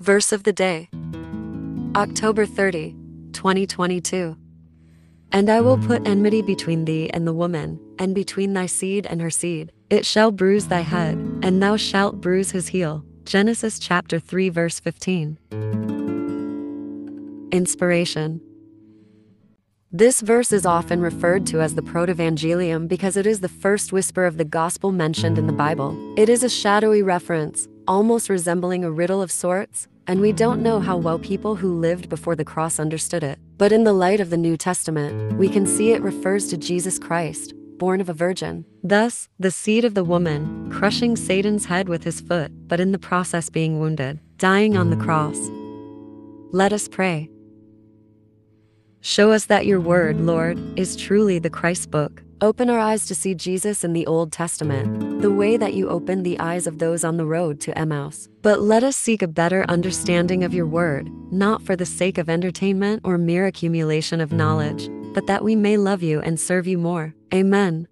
Verse of the day October 30, 2022. And I will put enmity between thee and the woman, and between thy seed and her seed. It shall bruise thy head, and thou shalt bruise his heel. Genesis chapter 3, verse 15. Inspiration This verse is often referred to as the Protevangelium because it is the first whisper of the gospel mentioned in the Bible. It is a shadowy reference, almost resembling a riddle of sorts, and we don't know how well people who lived before the cross understood it. But in the light of the New Testament, we can see it refers to Jesus Christ, born of a virgin. Thus, the seed of the woman, crushing Satan's head with his foot, but in the process being wounded, dying on the cross. Let us pray. Show us that your word, Lord, is truly the Christ book. Open our eyes to see Jesus in the Old Testament, the way that you opened the eyes of those on the road to Emmaus. But let us seek a better understanding of your word, not for the sake of entertainment or mere accumulation of knowledge, but that we may love you and serve you more. Amen.